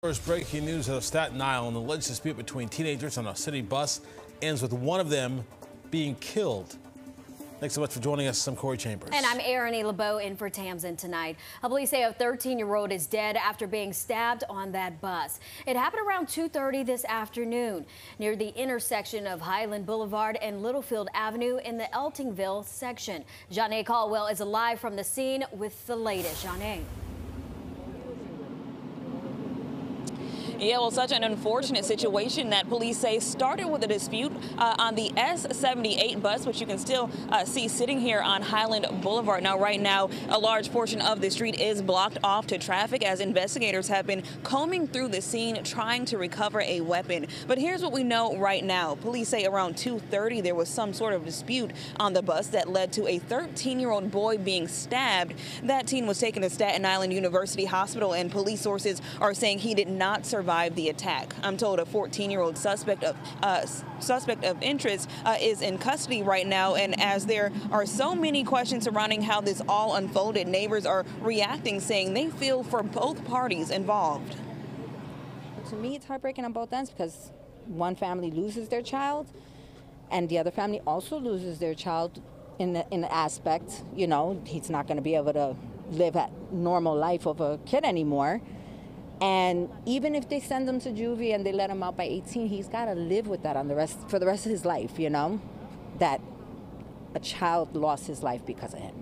First breaking news out of Staten Island. The alleged dispute between teenagers on a city bus ends with one of them being killed. Thanks so much for joining us. I'm Kori Chambers. And I'm Erin LeBeau in for Tamsen tonight. Police say a 13-year-old is dead after being stabbed on that bus. It happened around 2.30 this afternoon near the intersection of Highland Boulevard and Littlefield Avenue in the Eltingville section. Janae Caldwell is live from the scene with the latest. Janae. Yeah, well, such an unfortunate situation that police say started with a dispute uh, on the S78 bus, which you can still uh, see sitting here on Highland Boulevard. Now, right now, a large portion of the street is blocked off to traffic as investigators have been combing through the scene trying to recover a weapon. But here's what we know right now. Police say around 2.30 there was some sort of dispute on the bus that led to a 13-year-old boy being stabbed. That teen was taken to Staten Island University Hospital, and police sources are saying he did not survive survived the attack. I'm told a 14-year-old suspect of uh, suspect of interest uh, is in custody right now, and as there are so many questions surrounding how this all unfolded, neighbors are reacting, saying they feel for both parties involved. To me, it's heartbreaking on both ends because one family loses their child, and the other family also loses their child in the, in the aspect, you know, he's not going to be able to live a normal life of a kid anymore. And even if they send him to juvie and they let him out by 18, he's got to live with that on the rest for the rest of his life, you know? That a child lost his life because of him.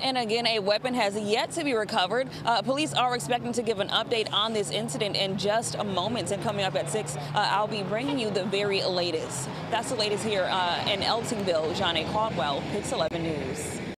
And again, a weapon has yet to be recovered. Uh, police are expecting to give an update on this incident in just a moment. And coming up at 6, uh, I'll be bringing you the very latest. That's the latest here uh, in Eltingville. Janae Caldwell, Pix 11 News.